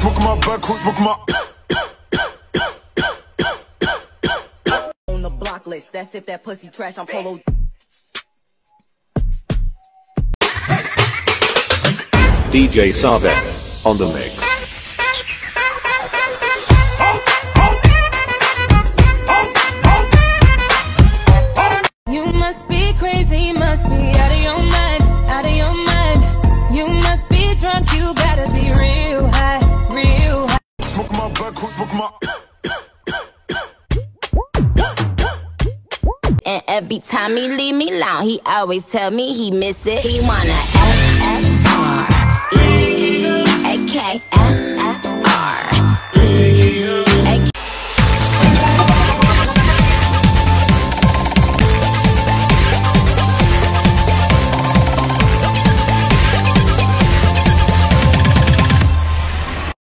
Smoking my back, smoking my. on the block list. That's if that pussy trash. I'm polo. DJ Sabe on the mix. Smoking my. And every time he leave me alone, he always tell me he miss it. He wanna